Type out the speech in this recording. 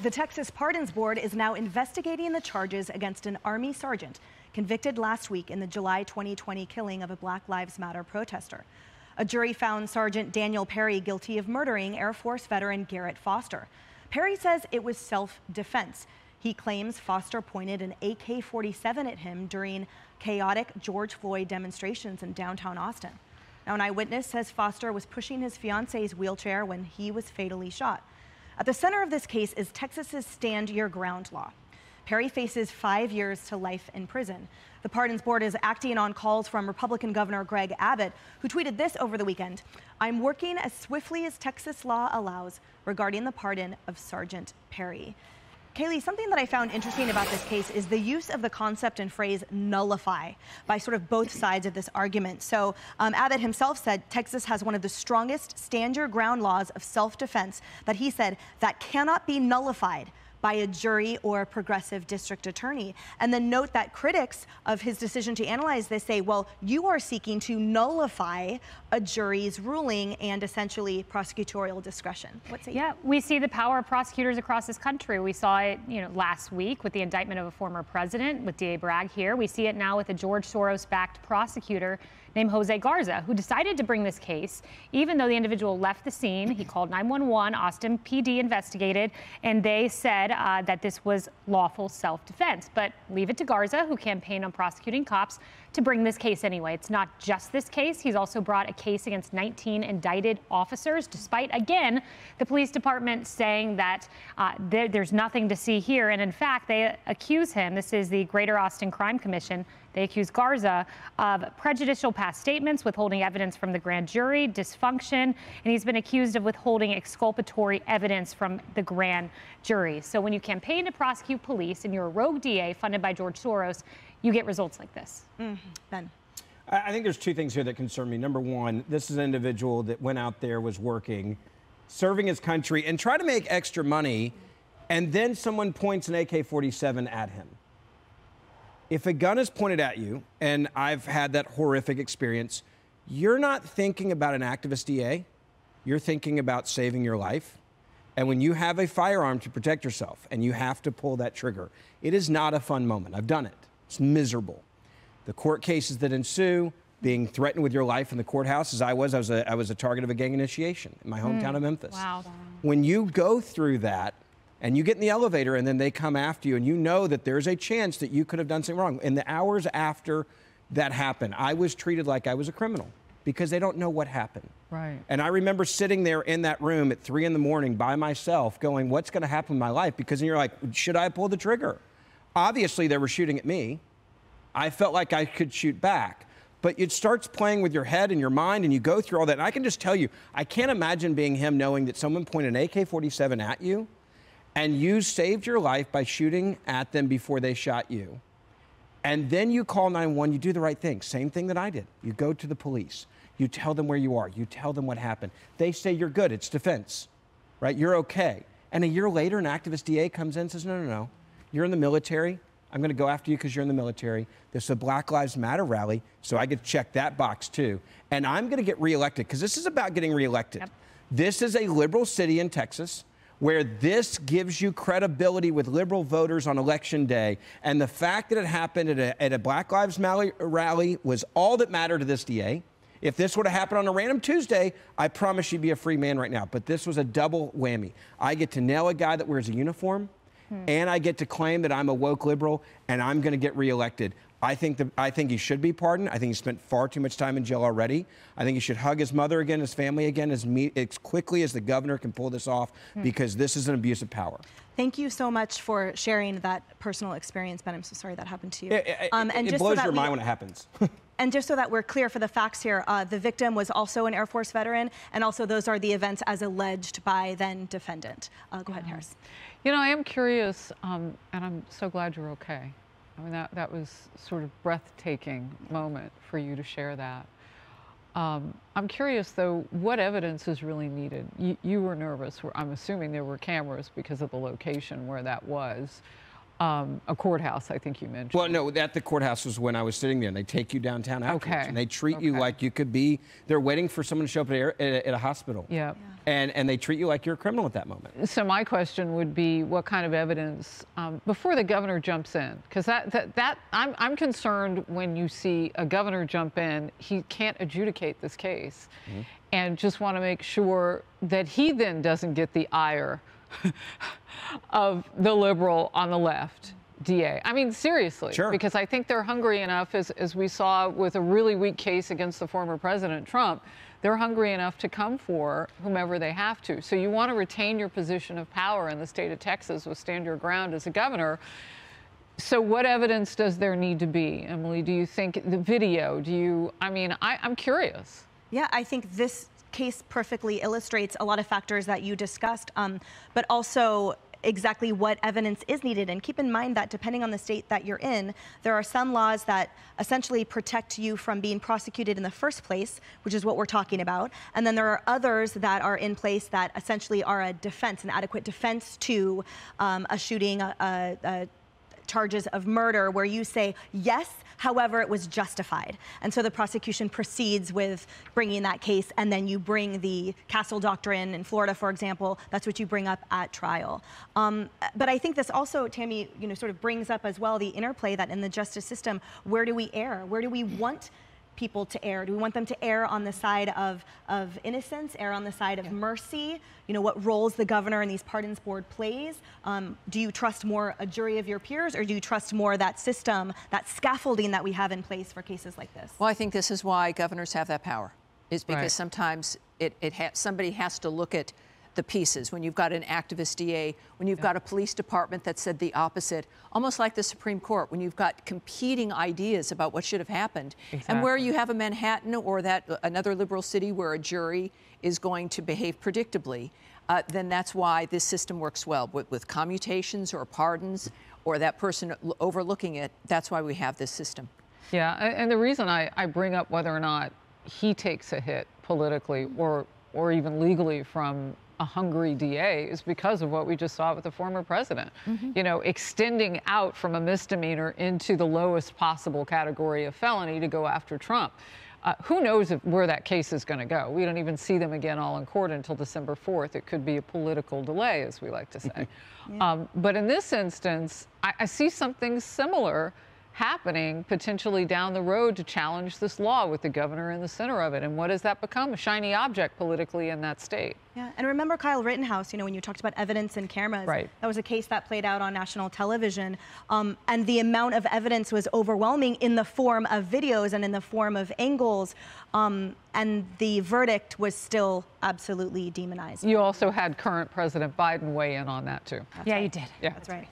The Texas Pardons Board is now investigating the charges against an Army sergeant convicted last week in the July 2020 killing of a Black Lives Matter protester. A jury found Sergeant Daniel Perry guilty of murdering Air Force veteran Garrett Foster. Perry says it was self defense. He claims Foster pointed an AK 47 at him during chaotic George Floyd demonstrations in downtown Austin. Now, an eyewitness says Foster was pushing his fiance's wheelchair when he was fatally shot. At the center of this case is Texas's Stand Your Ground law. Perry faces five years to life in prison. The Pardons Board is acting on calls from Republican Governor Greg Abbott, who tweeted this over the weekend I'm working as swiftly as Texas law allows regarding the pardon of Sergeant Perry. Kayleigh, something that I found interesting about this case is the use of the concept and phrase nullify by sort of both sides of this argument. So um, Abbott himself said Texas has one of the strongest stand your ground laws of self-defense that he said that cannot be nullified by a jury or a progressive district attorney. And then note that critics of his decision to analyze this say, well, you are seeking to nullify a jury's ruling and essentially prosecutorial discretion. Yeah, we see the power of prosecutors across this country. We saw it, you know, last week with the indictment of a former president with DA Bragg here. We see it now with a George Soros-backed prosecutor named Jose Garza, who decided to bring this case, even though the individual left the scene. He called 911, Austin PD investigated, and they said uh, that this was lawful self defense. But leave it to Garza, who campaigned on prosecuting cops, to bring this case anyway. It's not just this case. He's also brought a case against 19 indicted officers, despite, again, the police department saying that uh, there, there's nothing to see here. And in fact, they accuse him, this is the Greater Austin Crime Commission, they accuse Garza of prejudicial past statements, withholding evidence from the grand jury, dysfunction, and he's been accused of withholding exculpatory evidence from the grand jury. So when you campaign to prosecute police and you're a rogue DA funded by George Soros, you get results like this. Mm -hmm. Ben. I think there's two things here that concern me. Number one, this is an individual that went out there, was working, serving his country, and tried to make extra money, and then someone points an AK 47 at him. If a gun is pointed at you, and I've had that horrific experience, you're not thinking about an activist DA, you're thinking about saving your life. And when you have a firearm to protect yourself and you have to pull that trigger, it is not a fun moment. I've done it. It's miserable. The court cases that ensue, being threatened with your life in the courthouse, as I was, I was a, I was a target of a gang initiation in my hometown mm. of Memphis. Wow. When you go through that, and you get in the elevator and then they come after you and you know that there's a chance that you could have done something wrong. In the hours after that happened, I was treated like I was a criminal because they don't know what happened. Right. And I remember sitting there in that room at three in the morning by myself going, what's going to happen in my life? Because you're like, should I pull the trigger? Obviously, they were shooting at me. I felt like I could shoot back. But it starts playing with your head and your mind, and you go through all that. And I can just tell you, I can't imagine being him knowing that someone pointed an AK 47 at you, and you saved your life by shooting at them before they shot you. And then you call 911, you do the right thing. Same thing that I did. You go to the police, you tell them where you are, you tell them what happened. They say you're good, it's defense, right? You're okay. And a year later, an activist DA comes in and says, no, no, no. You're in the military. I'm going to go after you because you're in the military. This is a Black Lives Matter rally, so I get to check that box too. And I'm going to get reelected because this is about getting reelected. Yep. This is a liberal city in Texas where this gives you credibility with liberal voters on election day. And the fact that it happened at a, at a Black Lives Matter rally was all that mattered to this DA. If this would have happened on a random Tuesday, I promise you'd be a free man right now. But this was a double whammy. I get to nail a guy that wears a uniform Hmm. And I get to claim that I'm a woke liberal and I'm going to get reelected. I think that I think he should be pardoned. I think he spent far too much time in jail already. I think he should hug his mother again, his family again, as, me, as quickly as the governor can pull this off, hmm. because this is an abuse of power. Thank you so much for sharing that personal experience, Ben. I'm so sorry that happened to you. It, it, um, and it blows so your we, mind when it happens. and just so that we're clear for the facts here, uh, the victim was also an Air Force veteran, and also those are the events as alleged by then defendant. Uh, go ahead, Harris. You know, I am curious, um, and I'm so glad you're okay. I mean, that, that was sort of breathtaking moment for you to share that. Um, I'm curious, though, what evidence is really needed? You, you, were nervous. I'm assuming there were cameras because of the location where that was. Um, a courthouse, I think you mentioned. Well, no, at the courthouse was when I was sitting there, and they take you downtown afterwards, Okay. and they treat you like you could be. They're waiting for someone to show up at, a, at, a, at a hospital. Yeah. And and they treat you like you're a criminal at that moment. So my question would be, what kind of evidence um, before the governor jumps in? Because that, that that I'm I'm concerned when you see a governor jump in, he can't adjudicate this case, and just want to make sure that he then doesn't get the ire of the liberal on the left. DA. I mean, seriously. Sure. Because I think they're hungry enough, as, as we saw with a really weak case against the former President Trump, they're hungry enough to come for whomever they have to. So you want to retain your position of power in the state of Texas with stand your ground as a governor. So what evidence does there need to be, Emily? Do you think the video? Do you, I mean, I, I'm curious. Yeah, I think this case perfectly illustrates a lot of factors that you discussed, um, but also exactly what evidence is needed. And keep in mind that depending on the state that you're in, there are some laws that essentially protect you from being prosecuted in the first place, which is what we're talking about. And then there are others that are in place that essentially are a defense, an adequate defense to um, a shooting, a, a, a charges of murder where you say, yes, however, it was justified. And so the prosecution proceeds with bringing that case, and then you bring the Castle Doctrine in Florida, for example. That's what you bring up at trial. Um, but I think this also, Tammy, you know, sort of brings up as well the interplay that in the justice system, where do we err? Where do we want people to err? Do we want them to err on the side of, of innocence, err on the side of mercy? You know, what roles the governor and these pardons board plays? Um, do you trust more a jury of your peers or do you trust more that system, that scaffolding that we have in place for cases like this? Well, I think this is why governors have that power, is because Right. sometimes it, it ha- somebody has to look at the pieces. When you've got an activist DA, when you've got a police department that said the opposite, almost like the Supreme Court, when you've got competing ideas about what should have happened, and where you have a Manhattan or that another liberal city where a jury is going to behave predictably, uh, then that's why this system works well with, with commutations or pardons or that person overlooking it. That's why we have this system. Yeah, and the reason I, I bring up whether or not he takes a hit politically or or even legally from a hungry DA is because of what we just saw with the former president. You know, extending out from a misdemeanor into the lowest possible category of felony to go after Trump. Uh, who knows if, where that case is going to go? We don't even see them again all in court until December 4th. It could be a political delay, as we like to say. um, but in this instance, I, I see something similar happening potentially down the road to challenge this law with the governor in the center of it. And what does that become? A shiny object politically in that state. Yeah, and remember Kyle Rittenhouse, you know, when you talked about evidence and cameras, Right. that was a case that played out on national television. Um, and the amount of evidence was overwhelming in the form of videos and in the form of angles. Um, and the verdict was still absolutely demonized. You also had current President Biden weigh in on that too. yeah, you did. Yeah. That's right.